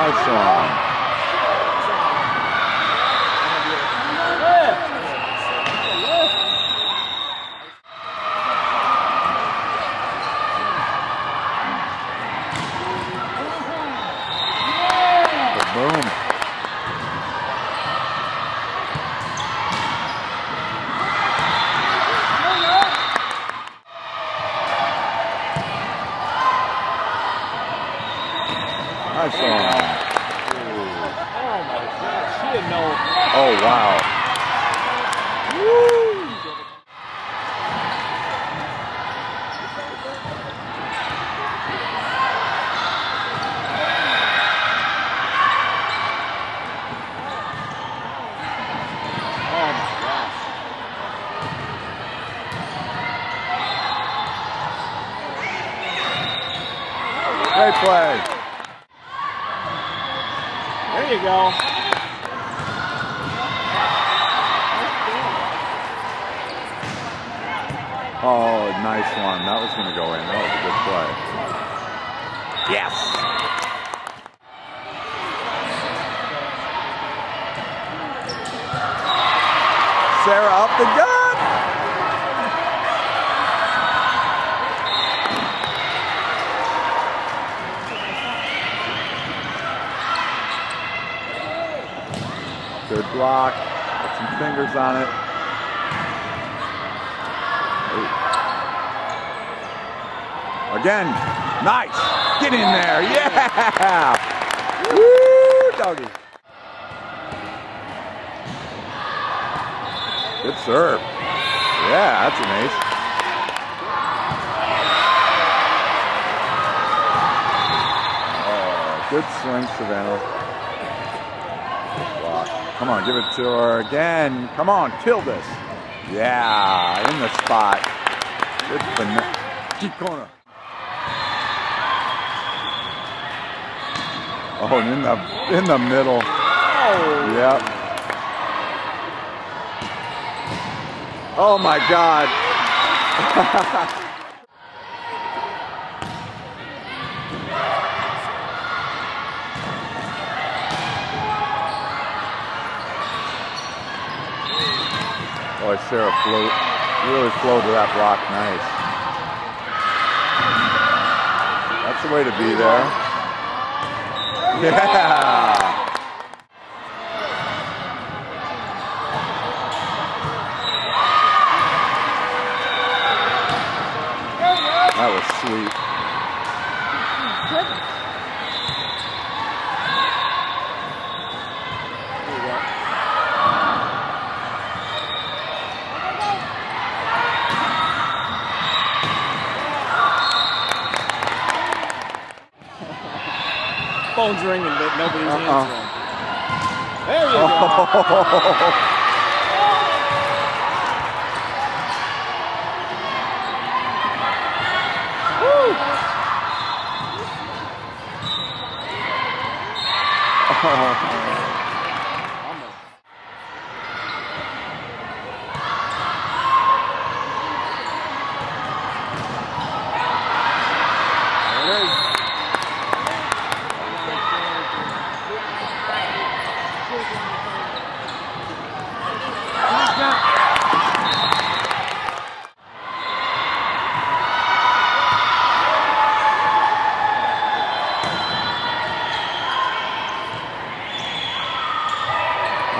Armstrong. Armstrong. Great play. There you go. Oh, nice one. That was going to go in. That was a good play. Yes. Sarah up the gut. Good block. Put some fingers on it. Again, nice. Get in there. Yeah. Woo, doggy. Good serve. Yeah, that's an ace. Oh, good swing, Savannah. Come on, give it to her again. Come on, kill this. Yeah, in the spot. Good Deep corner. Oh, in the in the middle. Yep. Oh my God. Boy, Sarah float, really flowed to that block nice. That's the way to be there. Yeah. That was sweet. Phone's ringing, but nobody's Uh-uh. answering. There you go. Almost. There it is.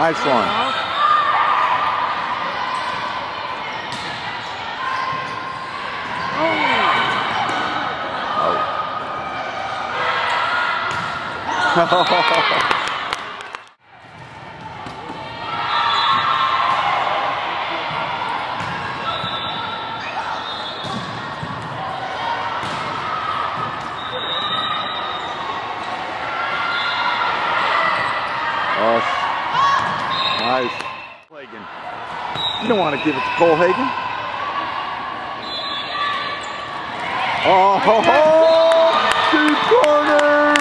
Nice one. Oh, s- nice. Hagen. You don't want to give it to Kohlhagen. Oh, ho, ho, deep corner.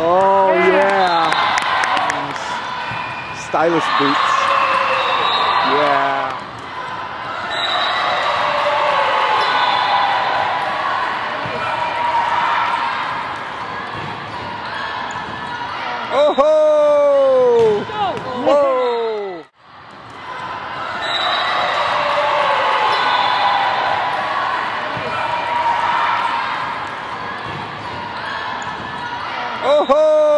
Oh yeah. Stylish boots. Yeah. Oh ho! Oh, Whoa! Oh ho!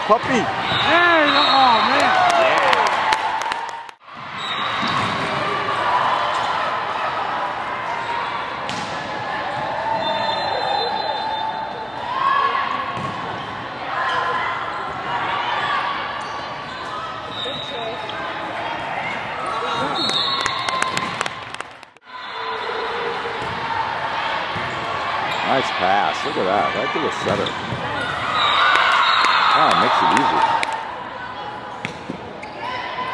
Puppy. There you go. Oh, man. Nice pass. Look at that. Right to the setter. Wow, makes it easy.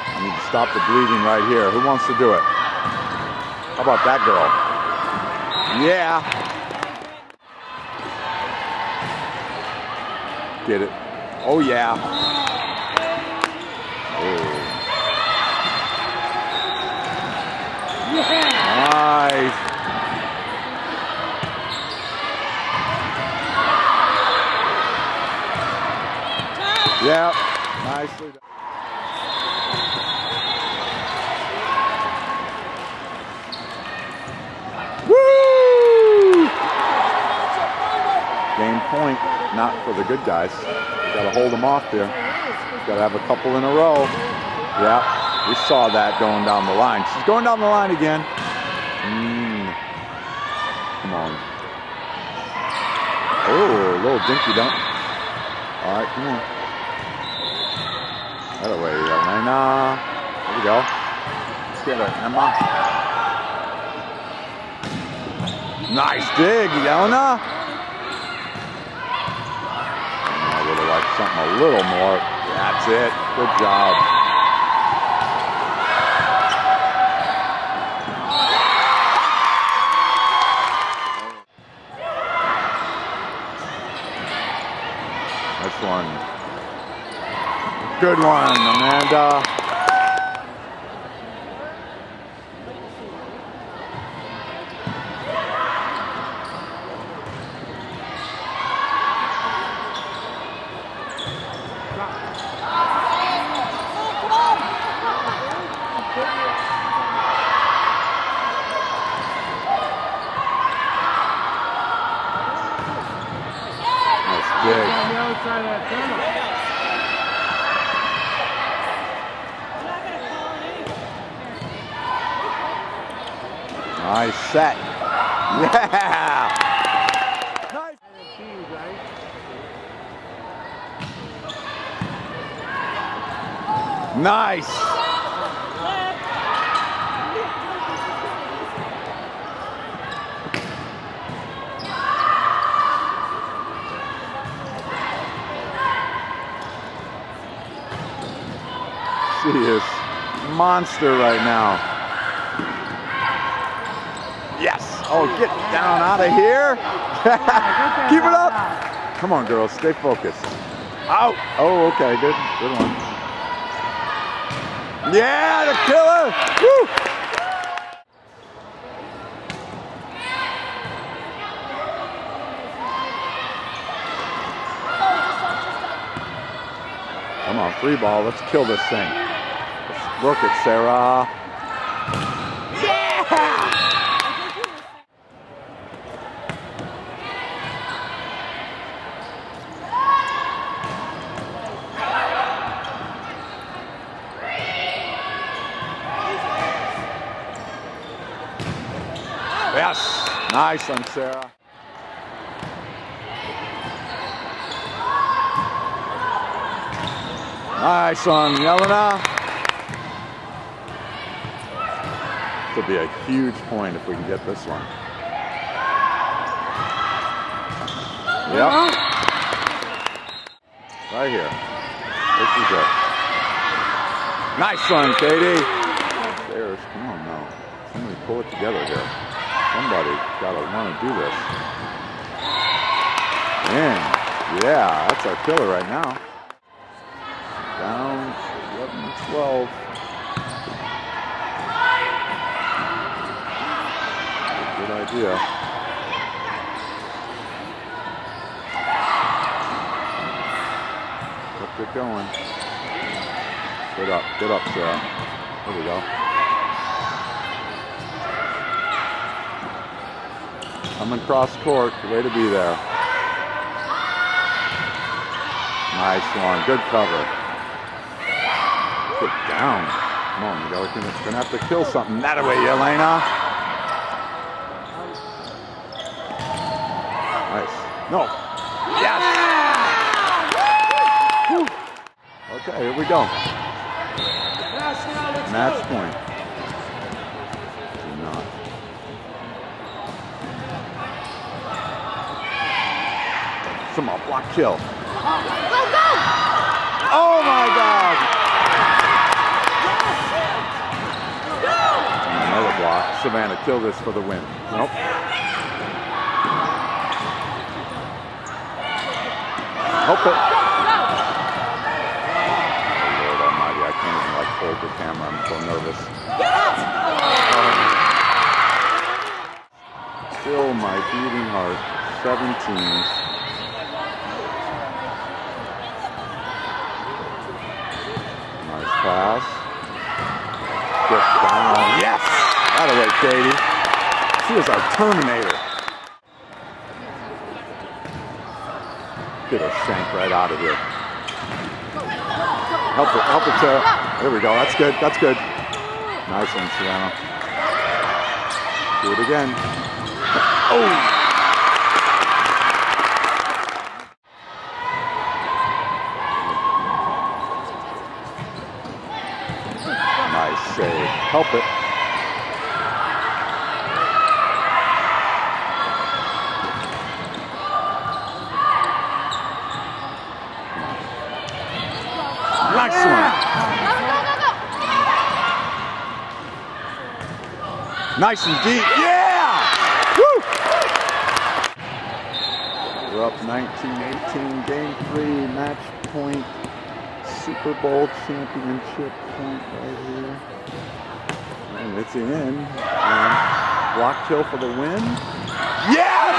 I need to stop the bleeding right here. Who wants to do it? How about that girl? Yeah. Get it. Oh, yeah. Oh. Nice. Yep. Nicely done. Woo! Game point, not for the good guys. We gotta hold them off there. Gotta have a couple in a row. Yeah, we saw that going down the line. She's going down the line again. Mm. Come on. Oh, a little dinky dunk. All right, come on. That way, Elena. There we go. Let's Emma. Nice dig, Elena. I would have liked something a little more. That's it. Good job. Nice one. Good one, Amanda. Set. Yeah. Nice. Nice. She is monster right now. Yes. Oh, get down out of here. Keep it up. Come on, girls. Stay focused. Out. Oh, okay. Good. Good one. Yeah, the killer. Woo. Come on, free ball. Let's kill this thing. Let's work it, Sarah. Yeah! Yes. Nice one, Sarah. Nice one, Yelena. This will be a huge point if we can get this one. Yep. Uh-huh. Right here. This is it. Nice one, Katie. There's, come on now. Somebody pull it together here. Somebody gotta wanna do this. Man, yeah, that's our killer right now. Down 11 12. Good idea. Kept it going. Get up, get up, Sarah. There we go. Coming cross court, way to be there. Nice one. Good cover. Get down. Come on, you gotta, gonna, have to kill something that way, Elena. Nice. No. Yes. Okay, here we go. Match point. Do not. Come on, block kill. Oh my God! And another block. Savannah, kill this for the win. Nope. Help it. Oh, Lord Almighty, I can't even like hold the camera. I'm so nervous. Still my beating heart. 17. Nice pass. Get down. Yes! Out of way, Katie. She is our Terminator. Get a shank right out of here. Help it, help it, Sarah. There we go. That's good. That's good. Nice one, Savannah. Do it again. Oh! Nice save. Help it. Nice. Nice and deep. Yeah! Woo! We're up 19-18, game three, match point, Super Bowl championship point right here. And it's in. And block kill for the win. Yes!